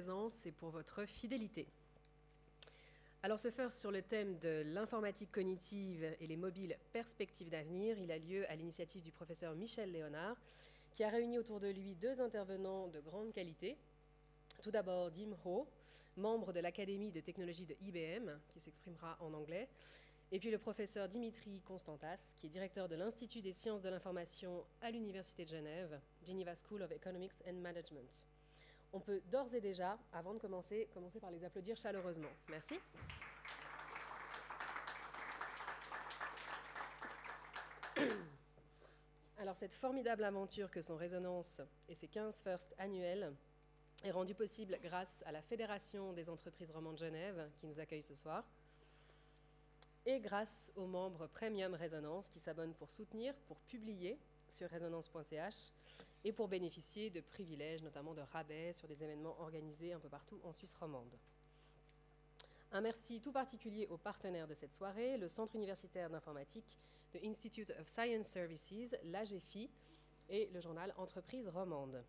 présence et pour votre fidélité. Alors ce first sur le thème de l'informatique cognitive et les mobiles perspectives d'avenir, il a lieu à l'initiative du professeur Michel Léonard, qui a réuni autour de lui deux intervenants de grande qualité. Tout d'abord Dim Ho, membre de l'Académie de technologie de IBM, qui s'exprimera en anglais, et puis le professeur Dimitri Constantas, qui est directeur de l'Institut des sciences de l'information à l'Université de Genève, Geneva School of Economics and Management. On peut d'ores et déjà, avant de commencer, commencer par les applaudir chaleureusement. Merci. Alors cette formidable aventure que sont Résonance et ses 15 firsts annuels est rendue possible grâce à la Fédération des entreprises romandes de Genève qui nous accueille ce soir et grâce aux membres Premium Résonance qui s'abonnent pour soutenir, pour publier sur résonance.ch et pour bénéficier de privilèges, notamment de rabais sur des événements organisés un peu partout en Suisse romande. Un merci tout particulier aux partenaires de cette soirée, le Centre universitaire d'informatique, de Institute of Science Services, l'AGFI et le journal Entreprise romande.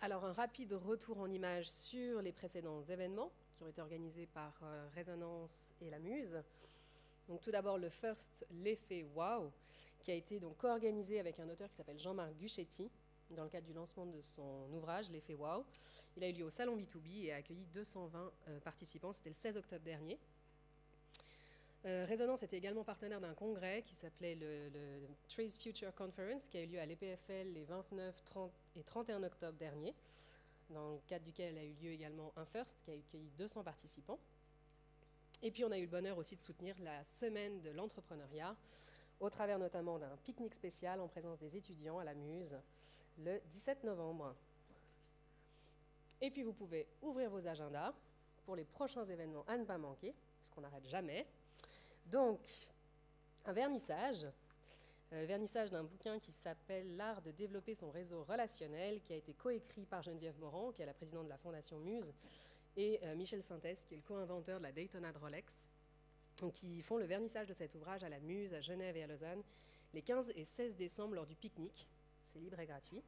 Alors un rapide retour en images sur les précédents événements qui ont été organisés par euh, Résonance et la Muse. Donc tout d'abord le first l'effet wow qui a été donc co-organisé avec un auteur qui s'appelle Jean-Marc Guchetti dans le cadre du lancement de son ouvrage l'effet wow. Il a eu lieu au salon B2B et a accueilli 220 euh, participants. C'était le 16 octobre dernier. Euh, Résonance était également partenaire d'un congrès qui s'appelait le, Trace Future Conference, qui a eu lieu à l'EPFL les 29 30 et 31 octobre dernier, dans le cadre duquel a eu lieu également un FIRST qui a accueilli 200 participants. Et puis on a eu le bonheur aussi de soutenir la semaine de l'entrepreneuriat, au travers notamment d'un pique-nique spécial en présence des étudiants à la Muse le 17 novembre. Et puis vous pouvez ouvrir vos agendas pour les prochains événements à ne pas manquer, parce qu'on n'arrête jamais. Donc, un vernissage, euh, vernissage d'un bouquin qui s'appelle L'art de développer son réseau relationnel, qui a été coécrit par Geneviève Morand, qui est la présidente de la Fondation Muse, et euh, Michel Sintès, qui est le co-inventeur de la Daytona de Rolex, qui font le vernissage de cet ouvrage à la Muse, à Genève et à Lausanne, les 15 et 16 décembre lors du pique-nique. C'est libre et gratuit.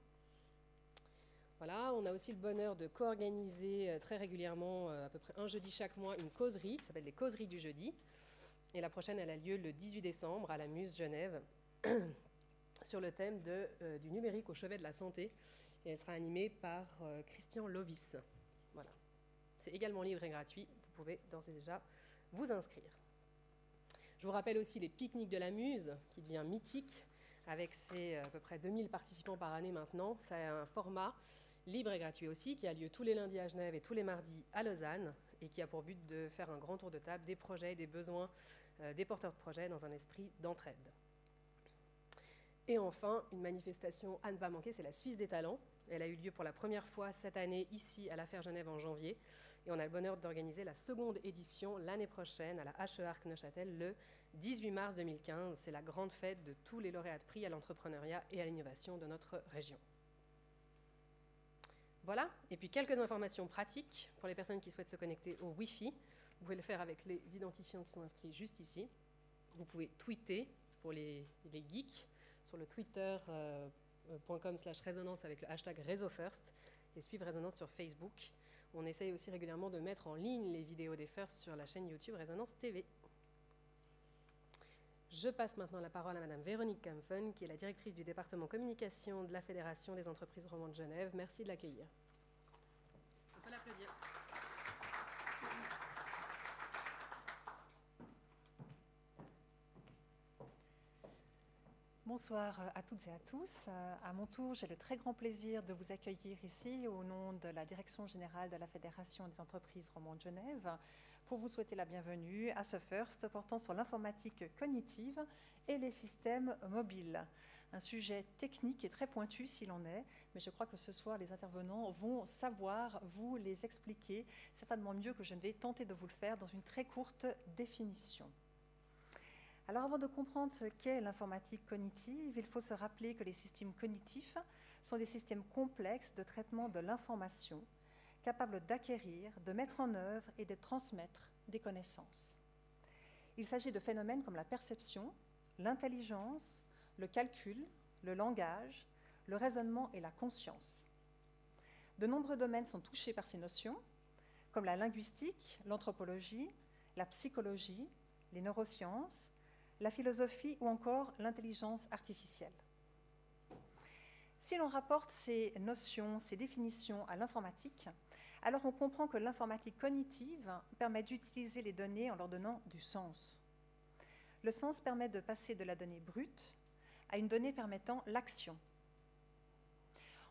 Voilà, on a aussi le bonheur de co-organiser euh, très régulièrement, euh, à peu près un jeudi chaque mois, une causerie qui s'appelle les causeries du jeudi. Et la prochaine, elle a lieu le 18 décembre à la Muse Genève sur le thème euh, du numérique au chevet de la santé. Et elle sera animée par Christian Lovis. Voilà. C'est également libre et gratuit. Vous pouvez d'ores et déjà vous inscrire. Je vous rappelle aussi les pique-niques de la Muse, qui devient mythique, avec ses euh, à peu près 2000 participants par année maintenant. C'est un format libre et gratuit aussi, qui a lieu tous les lundis à Genève et tous les mardis à Lausanne, et qui a pour but de faire un grand tour de table des projets, des besoins euh, des porteurs de projets dans un esprit d'entraide. Et enfin, une manifestation à ne pas manquer, c'est la Suisse des talents. Elle a eu lieu pour la première fois cette année ici à l'Affaire Genève en janvier. Et on a le bonheur d'organiser la seconde édition l'année prochaine à la HEARC Neuchâtel le 18 mars 2015. C'est la grande fête de tous les lauréats de prix à l'entrepreneuriat et à l'innovation de notre région. Voilà, et puis quelques informations pratiques pour les personnes qui souhaitent se connecter au Wi-Fi. Vous pouvez le faire avec les identifiants qui sont inscrits juste ici. Vous pouvez tweeter pour les, les geeks sur le twitter.com euh, slash résonance avec le hashtag RéseauFirst et suivre Résonance sur Facebook. On essaye aussi régulièrement de mettre en ligne les vidéos des First sur la chaîne YouTube Résonance TV. Je passe maintenant la parole à Madame Véronique Kampfen, qui est la directrice du département communication de la Fédération des entreprises romandes de Genève. Merci de l'accueillir. On peut. Bonsoir à toutes et à tous. À mon tour, j'ai le très grand plaisir de vous accueillir ici au nom de la Direction générale de la Fédération des entreprises romandes de Genève pour vous souhaiter la bienvenue à ce FIRST portant sur l'informatique cognitive et les systèmes mobiles. Un sujet technique et très pointu s'il en est, mais je crois que ce soir les intervenants vont savoir vous les expliquer certainement mieux que je ne vais tenter de vous le faire dans une très courte définition. Alors avant de comprendre ce qu'est l'informatique cognitive, il faut se rappeler que les systèmes cognitifs sont des systèmes complexes de traitement de l'information, capables d'acquérir, de mettre en œuvre et de transmettre des connaissances. Il s'agit de phénomènes comme la perception, l'intelligence, le calcul, le langage, le raisonnement et la conscience. De nombreux domaines sont touchés par ces notions, comme la linguistique, l'anthropologie, la psychologie, les neurosciences, la philosophie ou encore l'intelligence artificielle. Si l'on rapporte ces notions, ces définitions à l'informatique, alors on comprend que l'informatique cognitive permet d'utiliser les données en leur donnant du sens. Le sens permet de passer de la donnée brute à une donnée permettant l'action.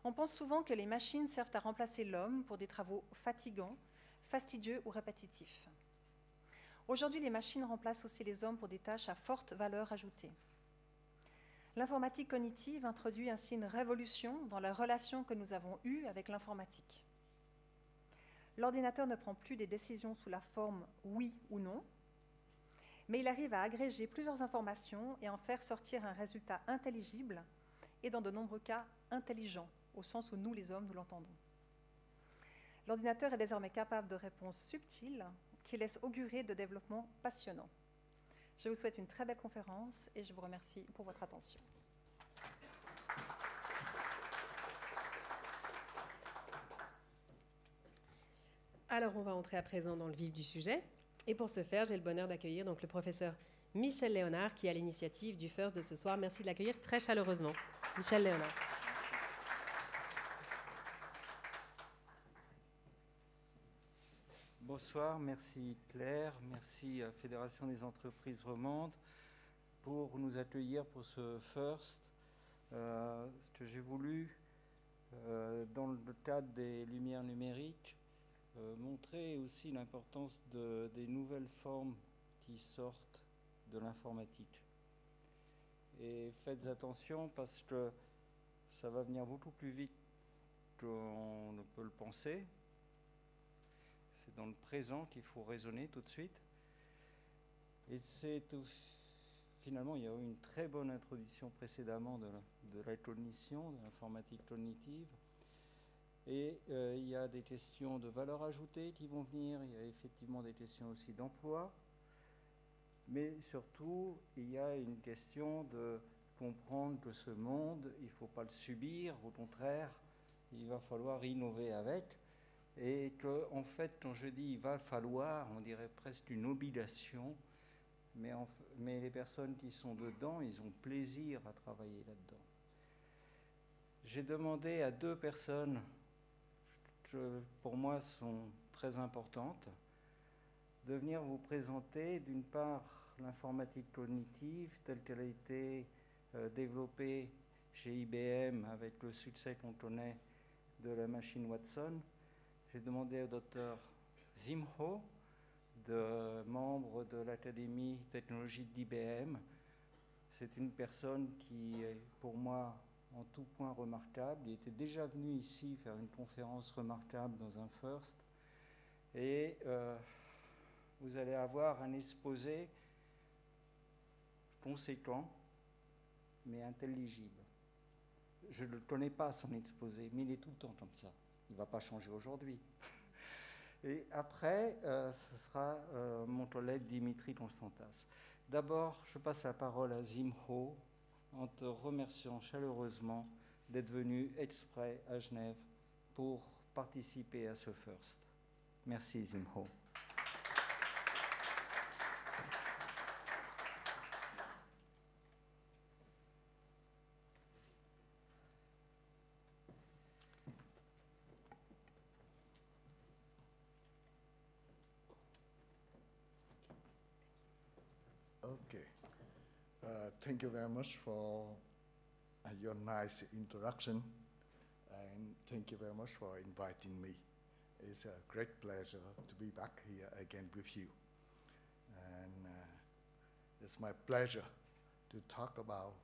On pense souvent que les machines servent à remplacer l'homme pour des travaux fatigants, fastidieux ou répétitifs. Aujourd'hui, les machines remplacent aussi les hommes pour des tâches à forte valeur ajoutée. L'informatique cognitive introduit ainsi une révolution dans la relation que nous avons eue avec l'informatique. L'ordinateur ne prend plus des décisions sous la forme oui ou non, mais il arrive à agréger plusieurs informations et en faire sortir un résultat intelligible et dans de nombreux cas intelligent, au sens où nous les hommes nous l'entendons. L'ordinateur est désormais capable de réponses subtiles qui laissent augurer de développements passionnants. Je vous souhaite une très belle conférence et je vous remercie pour votre attention. Alors, on va entrer à présent dans le vif du sujet. Et pour ce faire, j'ai le bonheur d'accueillir donc le professeur Michel Léonard, qui à l'initiative du FIRST de ce soir. Merci de l'accueillir très chaleureusement. Michel Léonard. Bonsoir, merci Claire, merci à Fédération des entreprises romandes pour nous accueillir pour ce FIRST euh, que j'ai voulu, euh, dans le cadre des lumières numériques, euh, montrer aussi l'importance de, des nouvelles formes qui sortent de l'informatique. Et faites attention parce que ça va venir beaucoup plus vite qu'on ne peut le penser. Dans le présent qu'il faut raisonner tout de suite. Et c'est finalement, il y a eu une très bonne introduction précédemment de la, de la cognition, de l'informatique cognitive. Et euh, il y a des questions de valeur ajoutée qui vont venir, il y a effectivement des questions aussi d'emploi, mais surtout, il y a une question de comprendre que ce monde, il ne faut pas le subir, au contraire, il va falloir innover avec. Et que, en fait, quand je dis il va falloir, on dirait presque une obligation, mais, les personnes qui sont dedans, ils ont plaisir à travailler là-dedans. J'ai demandé à deux personnes pour moi sont très importantes, de venir vous présenter d'une part l'informatique cognitive telle qu'elle a été euh, développée chez IBM avec le succès qu'on connaît de la machine Watson. J'ai demandé au docteur Zimho, de membre de l'Académie technologique d'IBM. C'est une personne qui est pour moi en tout point remarquable. Il était déjà venu ici faire une conférence remarquable dans un First. Et euh, vous allez avoir un exposé conséquent, mais intelligible. Je ne connais pas son exposé, mais il est tout le temps comme ça. Il ne va pas changer aujourd'hui. Et après, euh, ce sera euh, mon collègue Dimitri Constantas. D'abord, je passe la parole à Zimho, en te remerciant chaleureusement d'être venu exprès à Genève pour participer à ce First. Merci Zimho. Thank you very much for uh, your nice introduction, and thank you very much for inviting me. It's a great pleasure to be back here again with you. And uh, it's my pleasure to talk about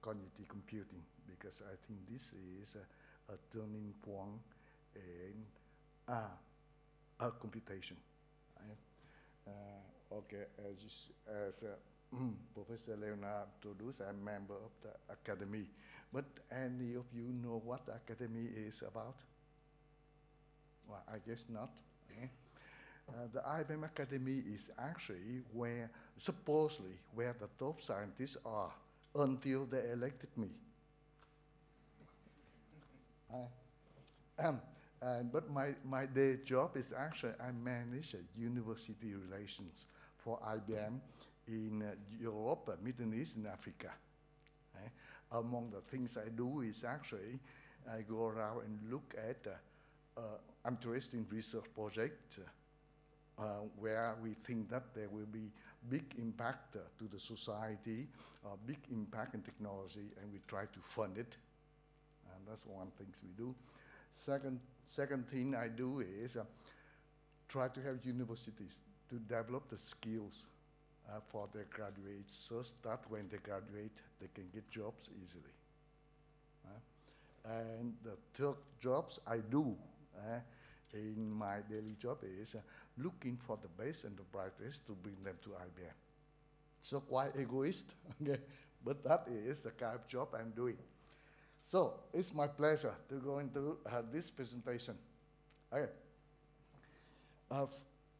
cognitive computing because I think this is a, a turning point in uh, a computation. Uh, okay, as, as uh, Professor Leonard introduced, I'm a member of the academy. But any of you know what the academy is about? Well, I guess not. Eh? Uh, the IBM Academy is actually where, supposedly, where the top scientists are until they elected me. uh, um, And, but my, my day job is actually I manage uh, university relations for IBM in uh, Europe, uh, Middle East, and Africa. Eh? Among the things I do is actually I go around and look at uh, uh, interesting research projects uh, where we think that there will be big impact uh, to the society, uh, big impact in technology, and we try to fund it. And that's one thing we do. Second, second thing I do is uh, try to have universities to develop the skills uh, for their graduates so that when they graduate, they can get jobs easily. Uh, and the third jobs I do uh, in my daily job is uh, looking for the best and the brightest to bring them to IBM. So quite egoist, okay? but that is the kind of job I'm doing. So it's my pleasure to go into uh, this presentation. Okay. Uh,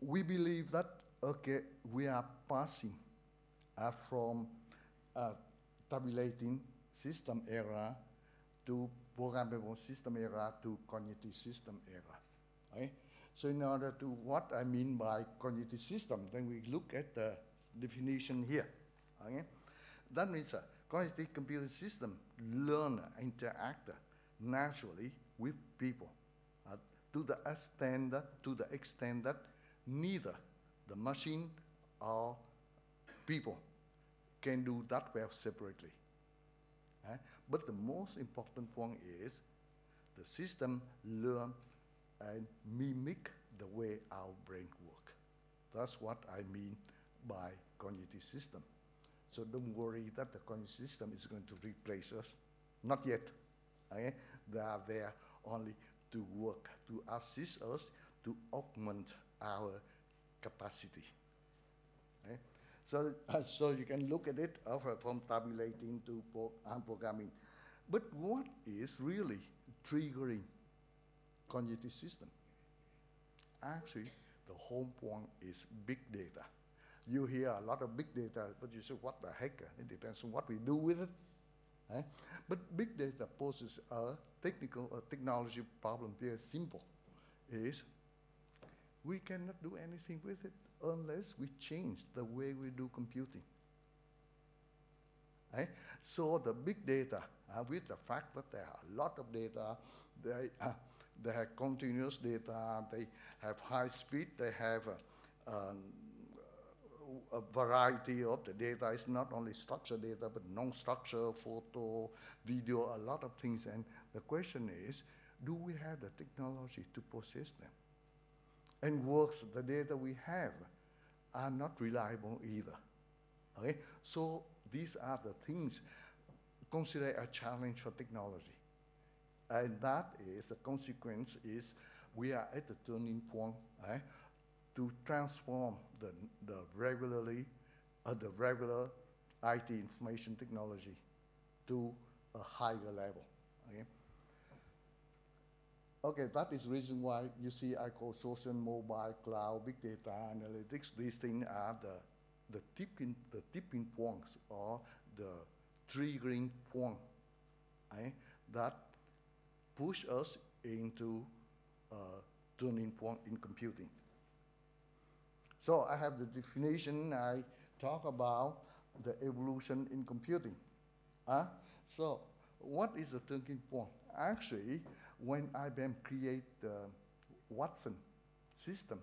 we believe that okay, we are passing uh, from uh, tabulating system era to programmable system era to cognitive system era. Okay? So in order to what I mean by cognitive system, then we look at the definition here. Okay? That means a cognitive computing system learn, interact naturally with people uh, to the extent that, to the extent that neither the machine or people can do that well separately. Uh, but the most important point is the system learn and mimic the way our brain work. That's what I mean by cognitive system. So don't worry that the cognitive system is going to replace us. Not yet. Okay? They are there only to work, to assist us, to augment our capacity. Okay? So, uh, so you can look at it uh, from tabulating to pro programming. But what is really triggering cognitive system? Actually, the whole point is big data. You hear a lot of big data, but you say, what the heck? It depends on what we do with it. Eh? But big data poses a technical, a technology problem very simple, is we cannot do anything with it unless we change the way we do computing. Eh? So the big data, uh, with the fact that there are a lot of data, they, uh, they have continuous data, they have high speed, they have uh, um, a variety of the data. It's not only structured data, but non-structured photo, video, a lot of things. And the question is, do we have the technology to process them? And worse, the data we have are not reliable either. Okay? So these are the things considered a challenge for technology. And that is the consequence is we are at the turning point eh, to transform the, the regularly, uh, the regular IT information technology to a higher level. Okay? Okay, that is reason why you see I call social, mobile, cloud, big data, analytics. These things are the, the, tipping, the tipping points or the triggering point eh, that push us into a turning point in computing. So I have the definition, I talk about the evolution in computing. Uh, so what is a turning point? Actually, when IBM create the Watson system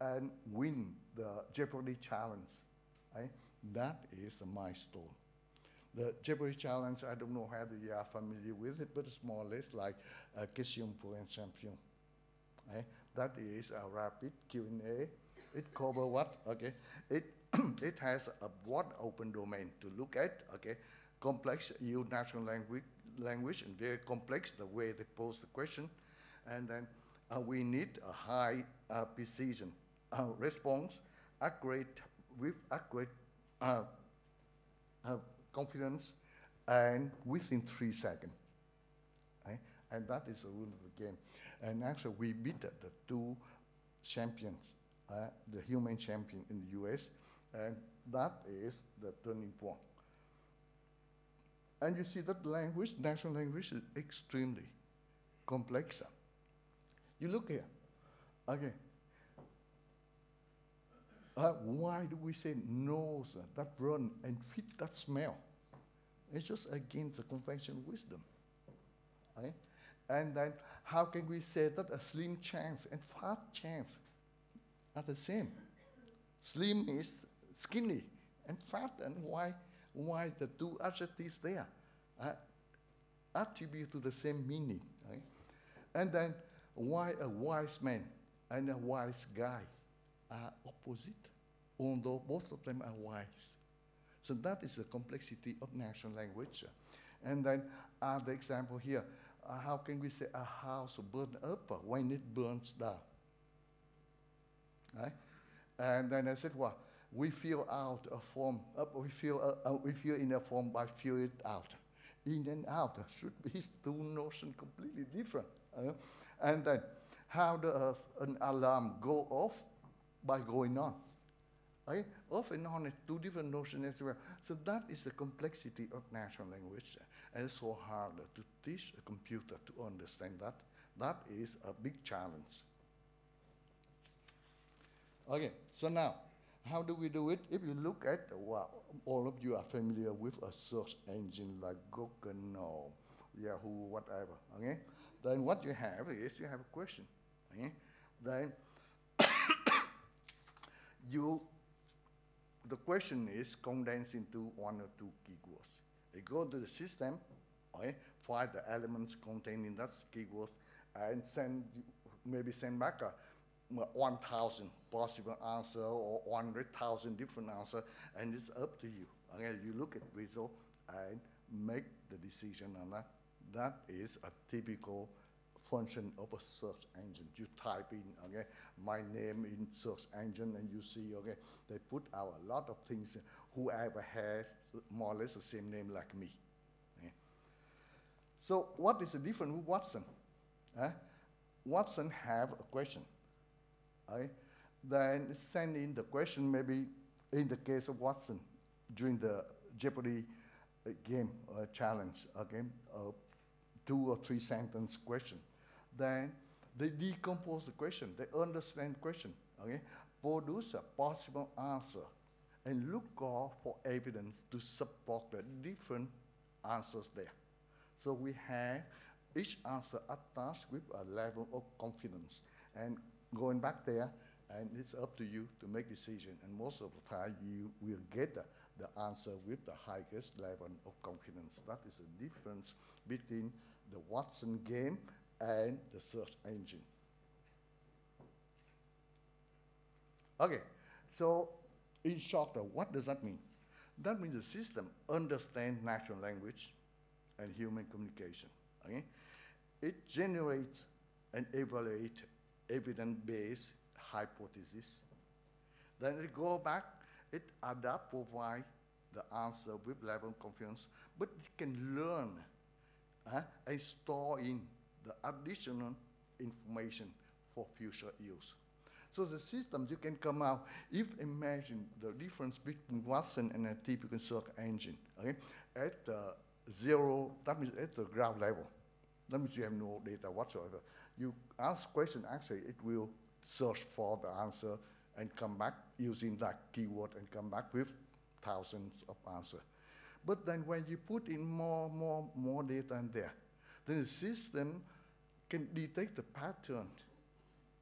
and win the Jeopardy challenge, right? that is a milestone. The Jeopardy challenge, I don't know whether you are familiar with it, but it's more or less like a question pour un champion. Right? That is a rapid Q&A. It cover what? Okay. It, it has a broad open domain to look at. Okay. Complex EU natural language language and very complex the way they pose the question. And then uh, we need a high uh, precision uh, response, accurate with accurate uh, uh, confidence, and within three seconds. Okay? And that is the rule of the game. And actually, we beat the two champions, uh, the human champion in the US, and that is the turning point. And you see that language, national language, is extremely complex. You look here. Okay. Uh, why do we say nose that run and fit that smell? It's just against the conventional wisdom. Okay? And then how can we say that a slim chance and fat chance are the same? Slim is skinny and fat, and why, why the two adjectives there uh, attribute to the same meaning? Right? And then why a wise man and a wise guy are opposite, although both of them are wise. So that is the complexity of natural language. And then uh, the example here, uh, how can we say a house burn up when it burns down? Right? And then I said, well, we feel out a form, uh, we, feel, uh, uh, we feel in a form by feel it out. In and out should be two notions completely different. Uh, and then how does an alarm go off? By going on. Okay? Off and on are two different notions as well. So that is the complexity of natural language. And it's so hard to teach a computer to understand that. That is a big challenge. Okay, so now, how do we do it? If you look at, well, all of you are familiar with a search engine like Google or Yahoo, whatever, okay? Then what you have is you have a question, okay? Then you, the question is condensed into one or two keywords. You go to the system, okay, find the elements contained in that keywords, and send, maybe send back a 1,000 possible answer or 100,000 different answer, and it's up to you. Okay, you look at result and make the decision on that. That is a typical function of a search engine. You type in, okay, my name in search engine, and you see, okay, they put out a lot of things. Whoever has more or less the same name like me. Okay. So, what is the difference with Watson? Uh, Watson have a question. Okay? Then send in the question, maybe in the case of Watson, during the Jeopardy uh, game uh, challenge, okay, uh, two or three sentence question. Then they decompose the question, they understand the question, okay, produce a possible answer, and look for evidence to support the different answers there. So we have each answer attached with a level of confidence. And going back there, and it's up to you to make decision. And most of the time, you will get the, the answer with the highest level of confidence. That is the difference between the Watson game and the search engine. Okay, so in short, uh, what does that mean? That means the system understands natural language and human communication. Okay? It generates and evaluates evidence-based hypothesis. Then it go back, it adapt, provide the answer with level confidence, but it can learn uh, and store in the additional information for future use. So the system you can come out, if imagine the difference between Watson and a typical search engine, okay? At uh, zero, that means at the ground level. That means you have no data whatsoever. You ask question, actually it will search for the answer and come back using that keyword and come back with thousands of answers. But then when you put in more, more, more data in there, then the system can detect the pattern,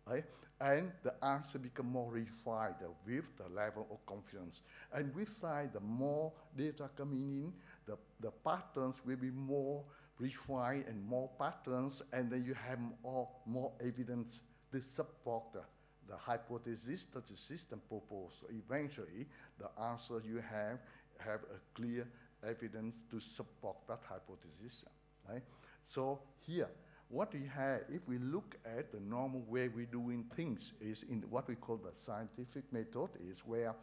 right? And the answer become more refined with the level of confidence. And with that, the more data coming in, the, the patterns will be more refined and more patterns, and then you have more, more evidence to support the, the hypothesis that the system proposed. So eventually, the answer you have have a clear evidence to support that hypothesis. Right? So here, what we have, if we look at the normal way we're doing things, is in what we call the scientific method, is where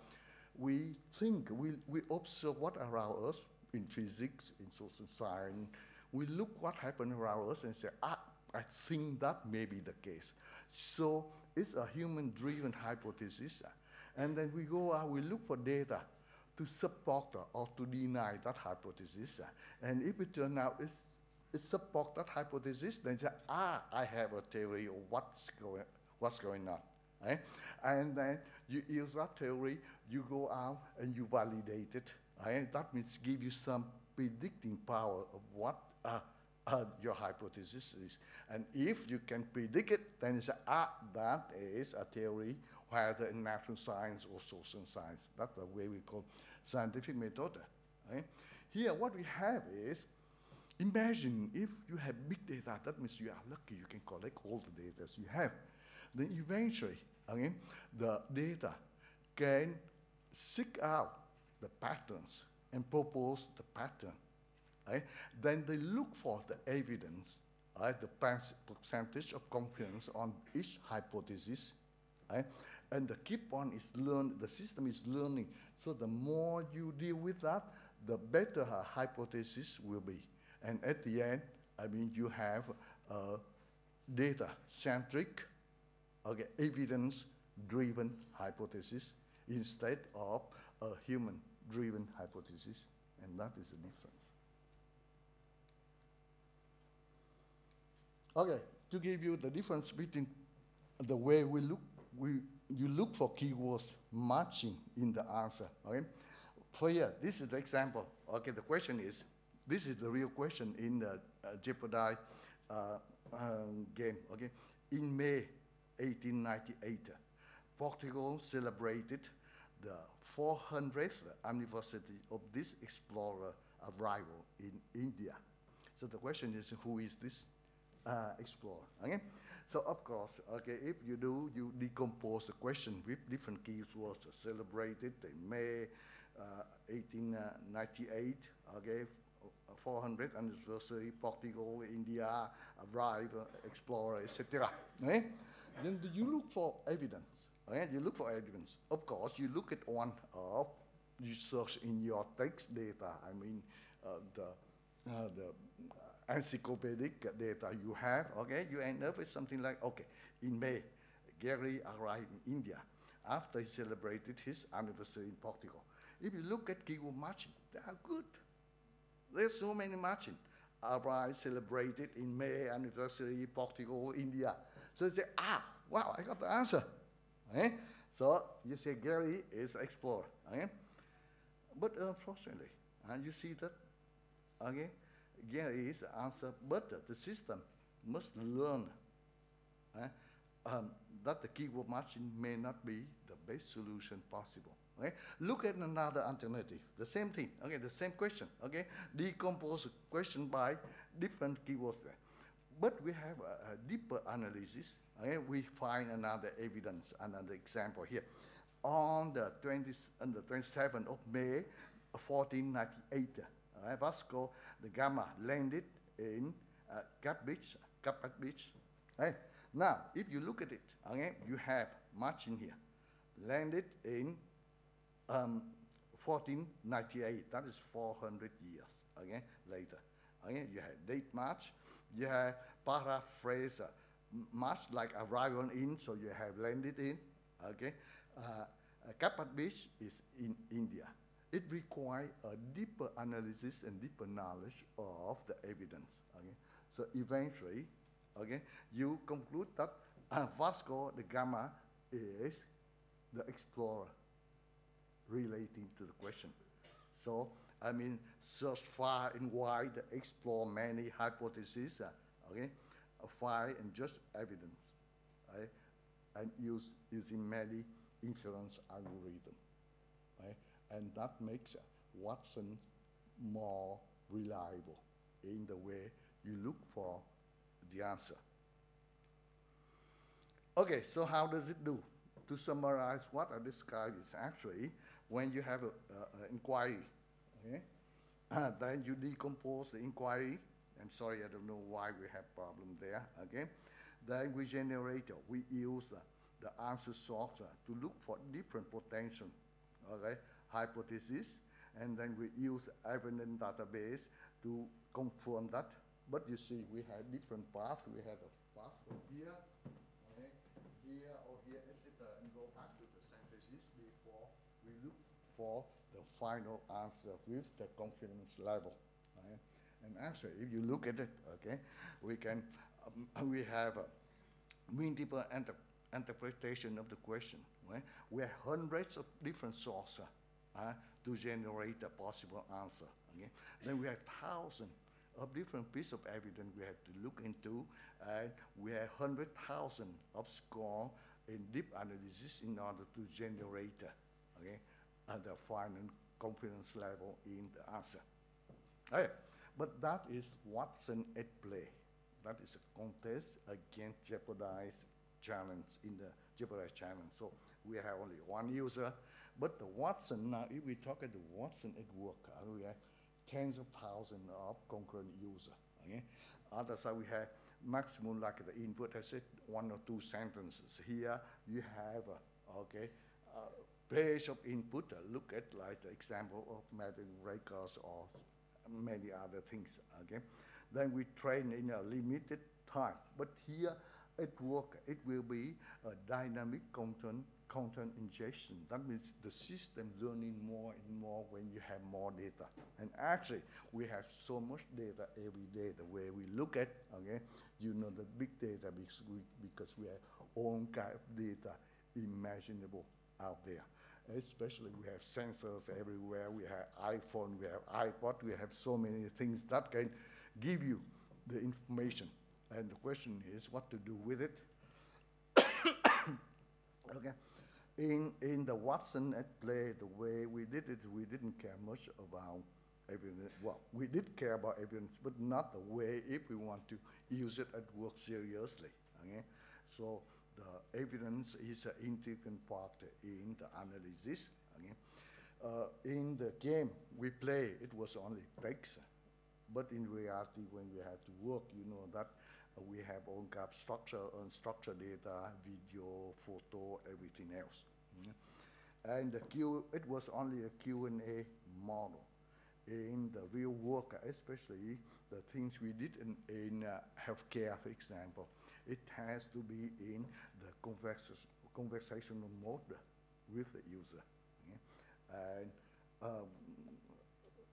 we think, we, we observe what around us in physics, in social science, we look what happened around us and say, ah, I think that may be the case. So it's a human-driven hypothesis. And then we go out, we look for data to support or to deny that hypothesis. And if it turns out it's, it support that hypothesis, then say, ah, I have a theory of what's going, what's going on. Right? And then you use that theory, you go out and you validate it. Right? That means give you some predicting power of what uh, uh, your hypothesis is. And if you can predict it, then say, ah, that is a theory, whether in natural science or social science. That's the way we call scientific method. Right? Here, what we have is, imagine if you have big data, that means you are lucky, you can collect all the data you have. Then eventually, again, the data can seek out the patterns and propose the pattern. Right? Then they look for the evidence, right? the percentage of confidence on each hypothesis. Right? And the key point is learn, the system is learning. So the more you deal with that, the better a hypothesis will be. And at the end, I mean, you have a data-centric, okay, evidence-driven hypothesis instead of a human-driven hypothesis, and that is the difference. Okay, to give you the difference between the way we look, we, you look for keywords matching in the answer, okay? For here, this is the example. Okay, the question is, this is the real question in the uh, Jeopardy uh, um, game, okay? In May 1898, Portugal celebrated the 400th anniversary of this explorer arrival in India. So the question is, who is this uh, explorer? Okay? So of course, okay, if you do, you decompose the question with different keywords celebrated in May uh, 1898, okay, 400 anniversary, Portugal, India, arrive, uh, explorer, etc. Okay? Then do you look for evidence. Okay? You look for evidence. Of course, you look at one of, you search in your text data, I mean, uh, the, uh, the encyclopedic data you have, okay, you end up with something like, okay, in May, Gary arrived in India after he celebrated his anniversary in Portugal. If you look at keyword matching, they are good. There's so many matching. Arrived, celebrated in May, anniversary, Portugal, India. So they say, ah, wow, I got the answer. Okay? So you say Gary is explorer. Okay? But uh, unfortunately, and you see that, okay, Gary is the answer, but the system must learn eh, um, that the keyword matching may not be the best solution possible. Okay? Look at another alternative, the same thing, okay, the same question, okay? Decompose question by different keywords there. But we have a, a deeper analysis, okay? We find another evidence, another example here. On the, 20, on the 27th of May, 1498, right, Vasco da Gama landed in uh, Cap Beach, Cap Beach. Now, if you look at it, okay, you have much in here. Landed in um, 1498, that is 400 years, okay, later. Okay, you have date March, you have paraphrase, much like arrival in, so you have landed in, okay. Uh, uh, Beach is in India. It requires a deeper analysis and deeper knowledge of the evidence, okay. So eventually, okay, you conclude that uh, Vasco da Gama is the explorer relating to the question. So, I mean, search far and wide, explore many hypotheses, uh, okay, find and just evidence, right, and use using many inference algorithm, right, and that makes Watson more reliable in the way you look for the answer. Okay, so how does it do? To summarize what I described is actually when you have an inquiry, okay? Uh, then you decompose the inquiry. I'm sorry, I don't know why we have problem there, okay? Then we generate, we use uh, the answer software to look for different potential, okay, hypotheses, and then we use evidence database to confirm that. But you see, we have different paths. We have a path from here, okay, here or here, etc., and go back to the synthesis before we look for the final answer with the confidence level. And actually, if you look at it, okay, we can, um, we have a multiple inter interpretation of the question. Right? We have hundreds of different sources uh, to generate a possible answer. Okay? Then we have thousands of different pieces of evidence we have to look into, and we have 100,000 of score in deep analysis in order to generate uh, okay, uh, the final confidence level in the answer. Okay. But that is Watson at play. That is a contest against jeopardized challenge in the jeopardized challenge. So we have only one user, but the Watson now, if we talk at the Watson at work, uh, we have tens of thousands of concurrent users. Okay? Other side we have maximum like the input, I said one or two sentences. Here you have uh, okay uh, page of input. Uh, look at like the example of medical records or many other things. Okay, then we train in a limited time. But here at work, it will be a dynamic content content ingestion. That means the system learning more and more when you have more data. And actually, we have so much data every day. The way we look at, okay, you know, the big data because we, because we have all kind of data imaginable out there. Especially we have sensors everywhere. We have iPhone, we have iPod, we have so many things that can give you the information. And the question is what to do with it. okay. In, in the Watson at play, the way we did it, we didn't care much about evidence. Well, we did care about evidence, but not the way if we want to use it at work seriously. Okay? So the evidence is an integral part in the analysis. Okay? Uh, in the game we play, it was only text. But in reality, when we had to work, you know that we have all kind structure, unstructured data, video, photo, everything else. Mm-hmm. And the Q, it was only a Q&A model. In the real work, especially the things we did in, in uh, healthcare, for example, it has to be in the conversation, conversational mode with the user. And um,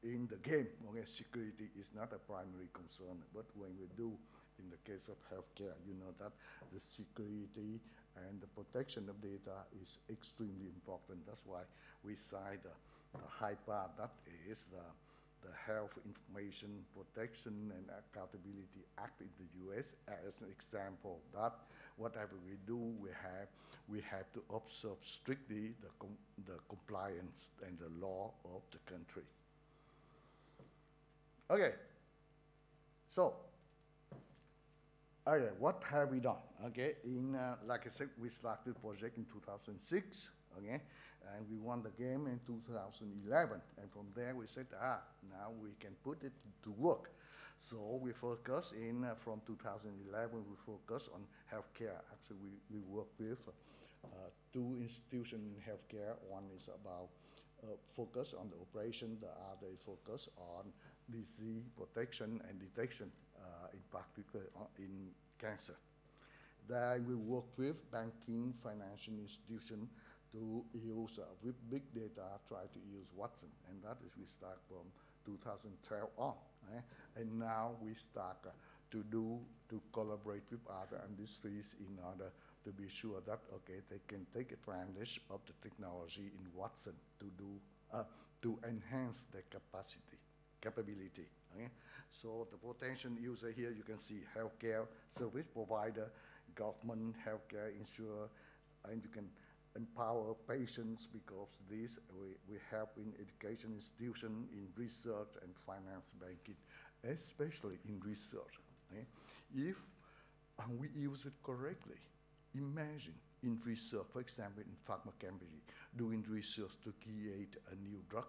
in the game, okay, security is not a primary concern, but when we do, in the case of healthcare, you know that the security and the protection of data is extremely important. That's why we cite the, the HIPAA, that is the the Health Information Protection and Accountability Act in the U.S. as an example of that whatever we do, we have we have to observe strictly the com the compliance and the law of the country. Okay, so okay, what have we done? Okay, in uh, like I said, we started project in 2006. Okay, and we won the game in 2011. And from there we said, ah, now we can put it to work. So we focus in, uh, from 2011, we focus on healthcare. Actually, we, we work with uh, two institutions in healthcare. One is about uh, focus on the operation, the other focus on disease protection and detection, in particular uh, in cancer. Then we work with banking, financial institution, to use uh, with big data, try to use Watson. And that is we start from 2012 on. Eh? And now we start uh, to do, to collaborate with other industries in order to be sure that, okay, they can take advantage of the technology in Watson to do, uh, to enhance their capacity, capability. Okay? So the potential user here, you can see healthcare service provider, government, healthcare insurer, and you can empower patients because this we, we help in education institution, in research and finance banking, especially in research. Okay? If we use it correctly, imagine in research, for example, in pharmacology, doing research to create a new drug.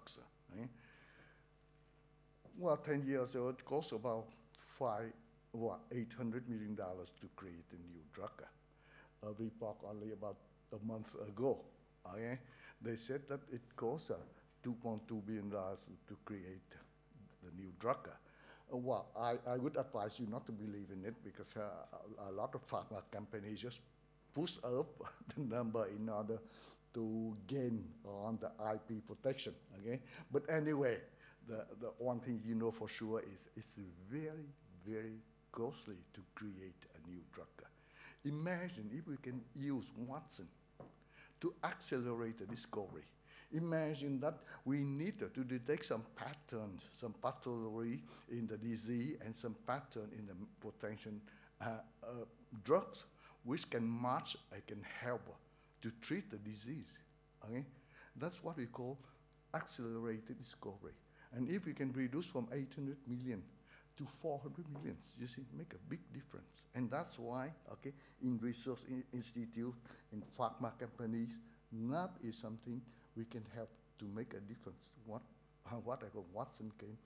Well, 10 years ago, it cost about five, what, $800 million to create a new drug. Uh, we talk only about a month ago. Okay? They said that it costs uh, $2.2 billion to create the new drug. Uh, well, I, I would advise you not to believe in it because uh, a, a lot of pharma companies just push up the number in order to gain on the IP protection. Okay, but anyway, the, the one thing you know for sure is it's very, very costly to create a new drug. Imagine if we can use Watson to accelerate the discovery. Imagine that we need to detect some patterns, some pathology in the disease and some pattern in the potential uh, uh, drugs which can match and can help to treat the disease. Okay? That's what we call accelerated discovery. And if we can reduce from 800 million to 400 million, you see, make a big difference. And that's why, okay, in research in institute, in pharma companies, that is something we can help to make a difference. What, uh, what I call Watson can